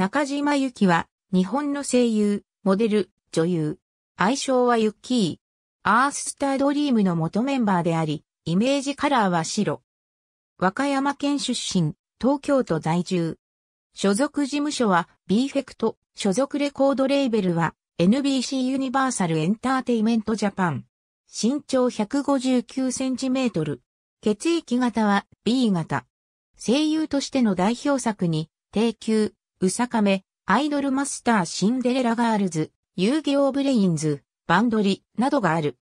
中島由貴は、日本の声優、モデル、女優。愛称はユッキー。アーススタードリームの元メンバーであり、イメージカラーは白。和歌山県出身、東京都在住。所属事務所は B フェクト、所属レコードレーベルは NBC ユニバーサルエンターテイメントジャパン。身長159センチメートル。血液型は B 型。声優としての代表作に、てーきゅう、うさかめ、アイドルマスターシンデレラガールズ、遊戯王 VRAINS、バンドリなどがある。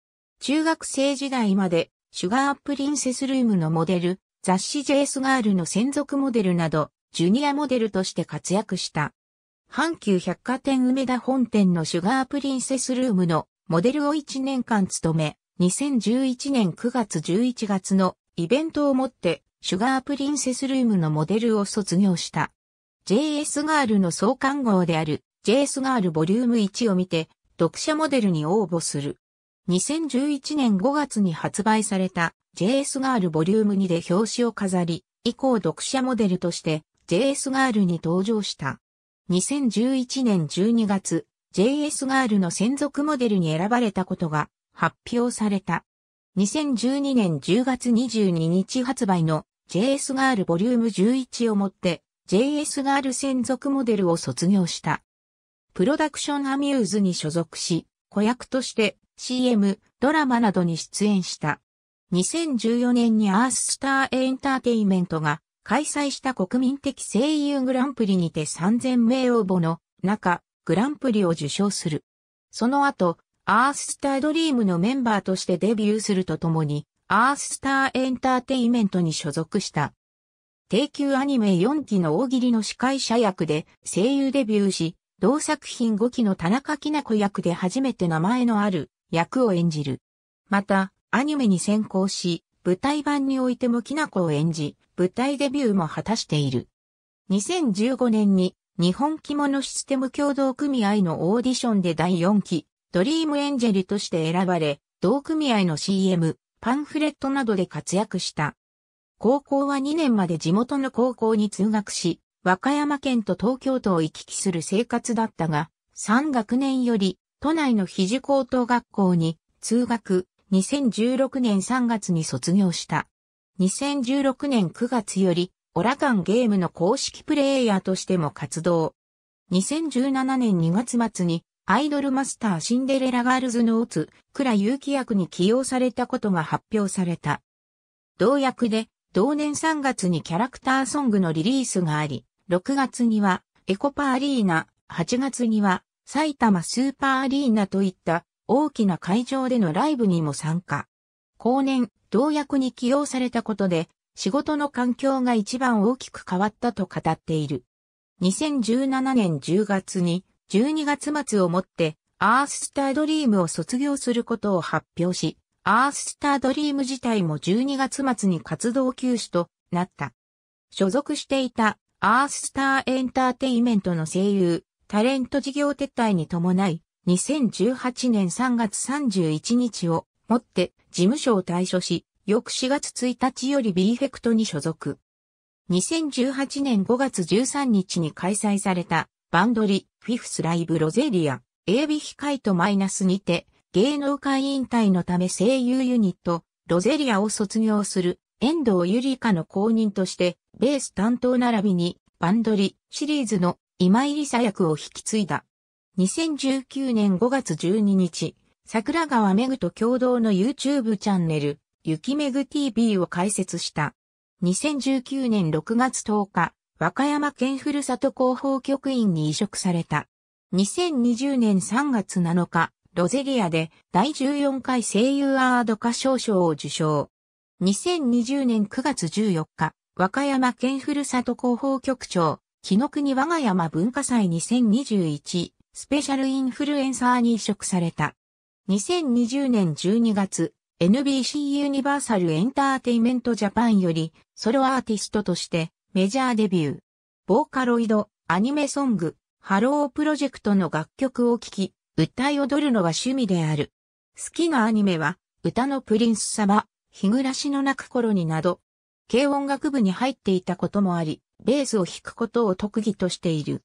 中学生時代まで、シュガープリンセスルームのモデル、雑誌 JS ガールの専属モデルなど、ジュニアモデルとして活躍した。阪急百貨店梅田本店のシュガープリンセスルームのモデルを1年間務め、2011年9月11月のイベントをもってシュガープリンセスルームのモデルを卒業した。JS ガールの創刊号である JS ガールボリューム1を見て読者モデルに応募する。2011年5月に発売された JS ガールボリューム2で表紙を飾り、以降読者モデルとして JS ガールに登場した。2011年12月、JS ガールの専属モデルに選ばれたことが発表された。2012年10月22日発売の JS ガールボリューム11をもって JS ガール専属モデルを卒業した。プロダクションアミューズに所属し、子役として CM、ドラマなどに出演した。2014年にアーススターエンターテイメントが開催した国民的声優グランプリにて3000名応募の中、グランプリを受賞する。その後、アーススタードリームのメンバーとしてデビューするとともに、アーススターエンターテイメントに所属した。低級アニメ4期の大喜利の司会者役で声優デビューし、同作品5期の田中きな子役で初めて名前のある役を演じる。また、アニメに先行し、舞台版においてもきな子を演じ、舞台デビューも果たしている。2015年に日本着物システム共同組合のオーディションで第4期ドリームエンジェルとして選ばれ、同組合の CM、パンフレットなどで活躍した。高校は2年まで地元の高校に通学し、和歌山県と東京都を行き来する生活だったが、3学年より都内の肘高等学校に通学、2016年3月に卒業した。2016年9月より、オラガンゲームの公式プレイヤーとしても活動。2017年2月末に、アイドルマスターシンデレラガールズのオツ、倉祐希役に起用されたことが発表された。同役で、同年3月にキャラクターソングのリリースがあり、6月にはエコパアリーナ、8月には埼玉スーパーアリーナといった大きな会場でのライブにも参加。後年、同役に起用されたことで、仕事の環境が一番大きく変わったと語っている。2017年10月に、12月末をもって、アーススタードリームを卒業することを発表し、アーススタードリーム自体も12月末に活動休止となった。所属していたアーススターエンターテイメントの声優、タレント事業撤退に伴い、2018年3月31日をもって事務所を退所し、翌4月1日より B フェクトに所属。2018年5月13日に開催されたバンドリフィフスライブロゼリア AB 控えとマイナスにて芸能界引退のため声優ユニットロゼリアを卒業する遠藤ゆりかの公認としてベース担当並びにバンドリシリーズの今井梨沙役を引き継いだ。2019年5月12日、桜川めぐと共同の YouTube チャンネル、ゆきめぐ TV を開設した。2019年6月10日、和歌山県ふるさと広報局員に移植された。2020年3月7日、ロゼリアで第14回声優アード歌唱賞を受賞。2020年9月14日、和歌山県ふるさと広報局長、木の国和歌山文化祭2021スペシャルインフルエンサーに移植された。2020年12月、NBC ユニバーサルエンターテイメントジャパンよりソロアーティストとしてメジャーデビュー。ボーカロイド、アニメソング、ハロープロジェクトの楽曲を聴き、歌い踊るのが趣味である。好きなアニメは、うたのプリンスさまっ、ひぐらしのなく頃になど、軽音楽部に入っていたこともあり、ベースを弾くことを特技としている。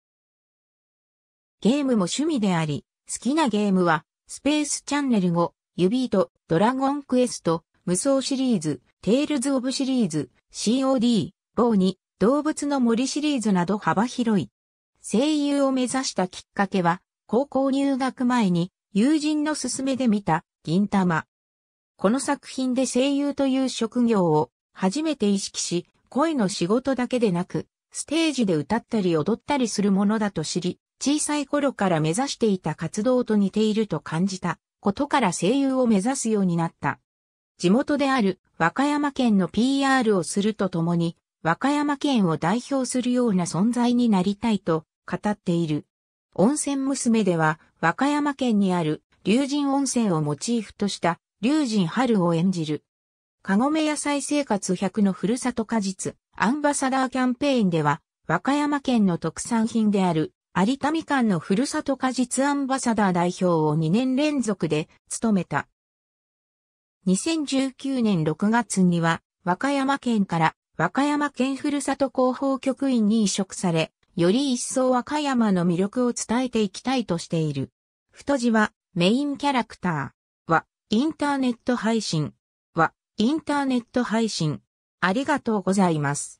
ゲームも趣味であり、好きなゲームは、スペースチャンネル5、ユビート、ドラゴンクエスト、無双シリーズ、テイルズ・オブシリーズ、COD、 BO2、どうぶつの森シリーズなど幅広い。声優を目指したきっかけは、高校入学前に友人の勧めで見た銀玉。この作品で声優という職業を初めて意識し、声の仕事だけでなく、ステージで歌ったり踊ったりするものだと知り、小さい頃から目指していた活動と似ていると感じたことから声優を目指すようになった。地元である和歌山県の PR をするとともに、和歌山県を代表するような存在になりたいと語っている。温泉娘では和歌山県にある龍神温泉をモチーフとした龍神春を演じる。かごめ野菜生活100のふるさと果実アンバサダーキャンペーンでは和歌山県の特産品である有田みかんのふるさと果実アンバサダー代表を2年連続で務めた。2019年6月には和歌山県から和歌山県ふるさと広報局員に移植され、より一層和歌山の魅力を伝えていきたいとしている。太字はメインキャラクターはインターネット配信はインターネット配信。ありがとうございます。